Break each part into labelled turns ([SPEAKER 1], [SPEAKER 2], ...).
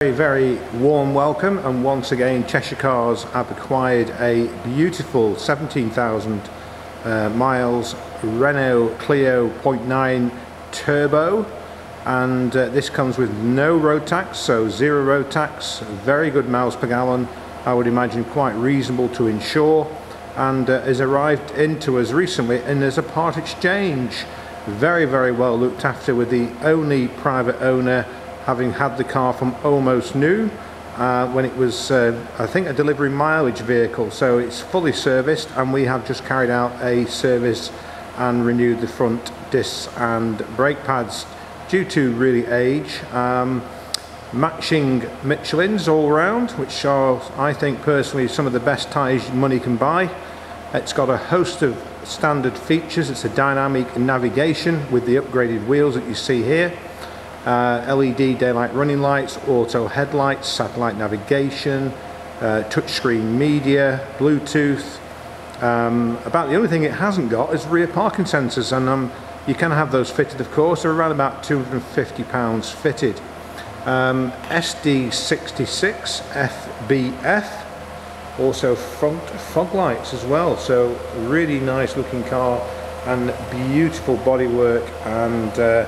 [SPEAKER 1] Very, very warm welcome and once again Cheshire Cars have acquired a beautiful 17,000 uh, miles Renault Clio 0.9 Turbo and uh, this comes with no road tax so zero road tax very good miles per gallon I would imagine quite reasonable to insure and uh, has arrived into us recently and as a part exchange very very well looked after with the only private owner having had the car from almost new uh, when it was uh, I think a delivery mileage vehicle. So it's fully serviced and we have just carried out a service and renewed the front discs and brake pads due to really age. Um, matching Michelins all round which are I think personally some of the best tyres money can buy. It's got a host of standard features. It's a dynamic navigation with the upgraded wheels that you see here uh, LED daylight running lights, auto headlights, satellite navigation, uh, touchscreen media, Bluetooth. Um, about the only thing it hasn't got is rear parking sensors and um, you can have those fitted of course, they're around about 250 pounds fitted. Um, SD66 FBF, also front fog lights as well, so really nice looking car and beautiful bodywork and uh,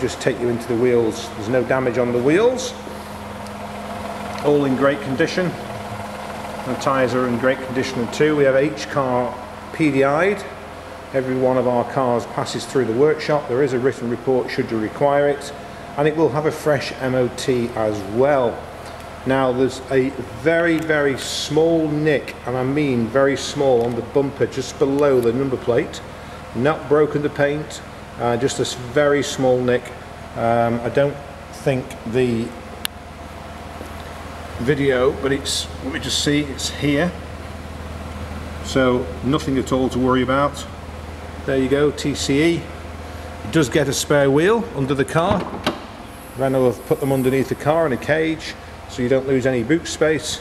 [SPEAKER 1] just take you into the wheels. There's no damage on the wheels. All in great condition. The tyres are in great condition too. We have each car PDI'd. Every one of our cars passes through the workshop. There is a written report should you require it. And it will have a fresh MOT as well. Now there's a very, very small nick, and I mean very small, on the bumper just below the number plate. Not broken the paint, uh, just a very small nick. Um, I don't think the video but it's let me just see it's here. So nothing at all to worry about. There you go TCE it does get a spare wheel under the car. Renault have put them underneath the car in a cage so you don't lose any boot space.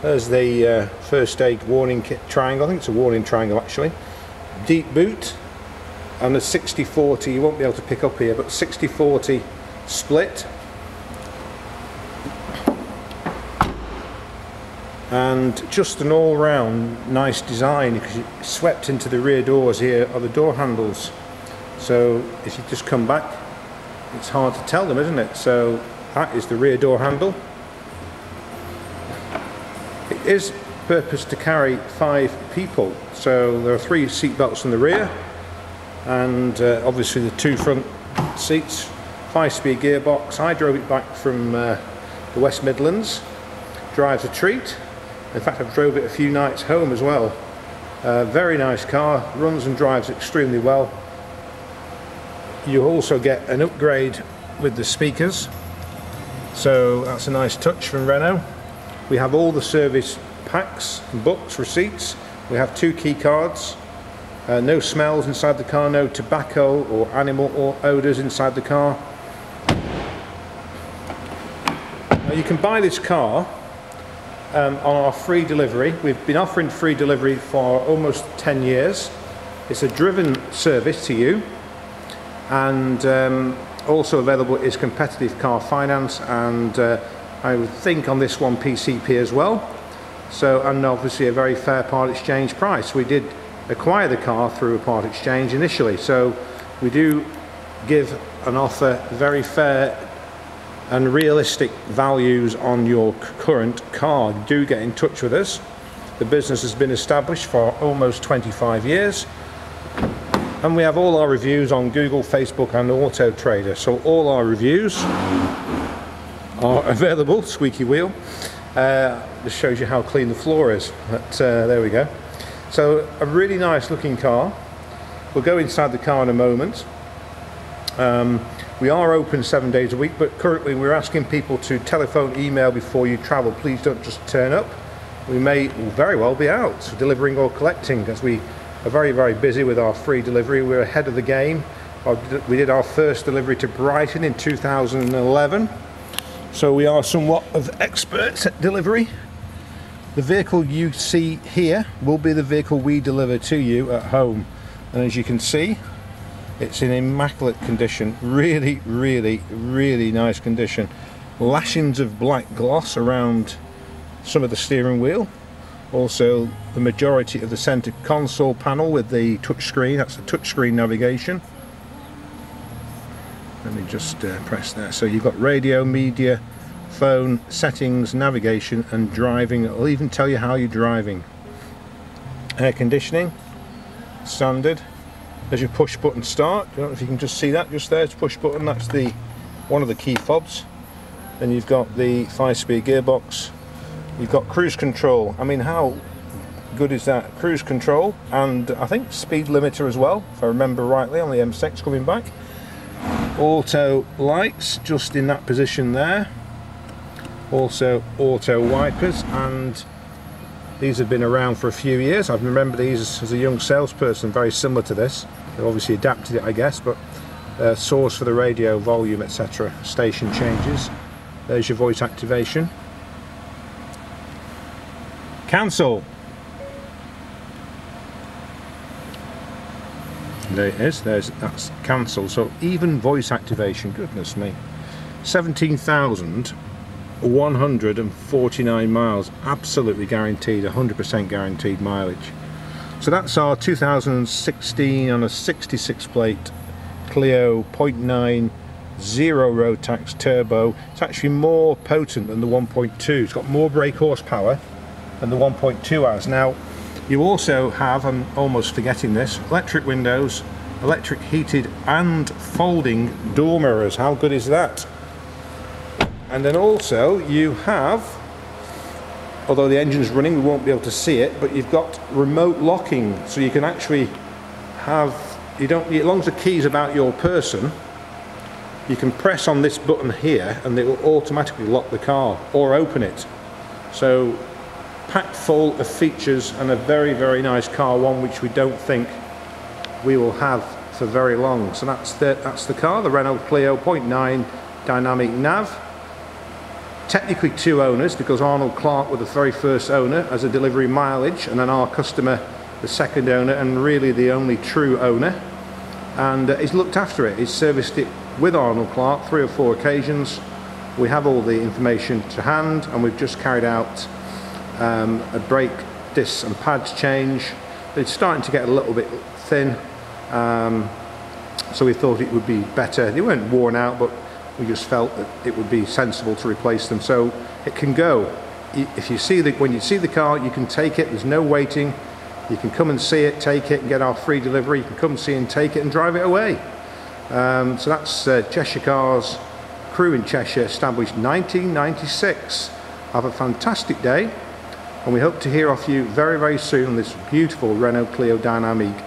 [SPEAKER 1] There's the uh, first aid warning triangle. I think it's a warning triangle actually. Deep boot and a 60-40 you won't be able to pick up here but 60-40 split. And just an all-round nice design because you swept into the rear doors here are the door handles. So if you just come back it's hard to tell them isn't it? So that is the rear door handle. It is purposed to carry five people. So there are three seat belts in the rear and uh, obviously the two front seats five speed gearbox I drove it back from uh, the West Midlands drives a treat. In fact I've drove it a few nights home as well. Uh, very nice car runs and drives extremely well. You also get an upgrade with the speakers. So that's a nice touch from Renault. We have all the service packs books receipts. We have two key cards uh, no smells inside the car, no tobacco or animal or odours inside the car. Now you can buy this car um, on our free delivery. We've been offering free delivery for almost 10 years. It's a driven service to you and um, also available is competitive car finance and uh, I would think on this one PCP as well. So and obviously a very fair part exchange price. We did acquire the car through a part exchange initially. So we do give an offer very fair and realistic values on your current car. Do get in touch with us. The business has been established for almost 25 years and we have all our reviews on Google, Facebook and Auto Trader. So all our reviews are available, squeaky wheel. Uh, this shows you how clean the floor is. But uh, there we go. So a really nice looking car. We'll go inside the car in a moment. Um, we are open seven days a week, but currently we're asking people to telephone, email before you travel. Please don't just turn up. We may very well be out delivering or collecting as we are very, very busy with our free delivery. We're ahead of the game. We did our first delivery to Brighton in 2011. So we are somewhat of experts at delivery. The vehicle you see here will be the vehicle we deliver to you at home. And as you can see, it's in immaculate condition. Really, really, really nice condition. lashings of black gloss around some of the steering wheel also the majority of the center console panel with the touchscreen that's the touchscreen navigation let me just uh, press there so you've got radio media phone settings navigation and driving. It'll even tell you how you're driving. Air conditioning standard. There's your push button start. I don't know if you can just see that just there. It's push button. That's the one of the key fobs. Then you've got the five speed gearbox. You've got cruise control. I mean how good is that? Cruise control and I think speed limiter as well if I remember rightly on the M6 coming back. Auto lights just in that position there also auto wipers and these have been around for a few years. I remember these as a young salesperson very similar to this. They've obviously adapted it I guess but uh, source for the radio volume etc station changes. There's your voice activation. Cancel. There it is. There's that's cancel so even voice activation goodness me 17,149 miles absolutely guaranteed 100% guaranteed mileage so that's our 2016 on a 66 plate Clio 0.9 zero road tax turbo it's actually more potent than the 1.2 it's got more brake horsepower than the 1.2 has now you also have, I'm almost forgetting this, electric windows, electric heated and folding door mirrors. How good is that? And then also you have, although the engine's running, we won't be able to see it, but you've got remote locking. So you can actually have, you don't, as long as the key's about your person, you can press on this button here and it will automatically lock the car or open it. So packed full of features and a very very nice car one which we don't think we will have for very long so that's the that's the car the Renault Clio 0.9 Dynamique Nav technically two owners because Arnold Clark were the very first owner as a delivery mileage and then our customer the second owner and really the only true owner and uh, he's looked after it he's serviced it with Arnold Clark three or four occasions we have all the information to hand and we've just carried out um, a brake discs and pads change. It's starting to get a little bit thin, um, so we thought it would be better. They weren't worn out, but we just felt that it would be sensible to replace them. So it can go. If you see the, when you see the car, you can take it. There's no waiting. You can come and see it, take it, and get our free delivery. You can come see and take it and drive it away. Um, so that's uh, Cheshire Cars, Crewe in Cheshire, established 1996. Have a fantastic day and we hope to hear off you very very soon on this beautiful Renault Clio Dynamique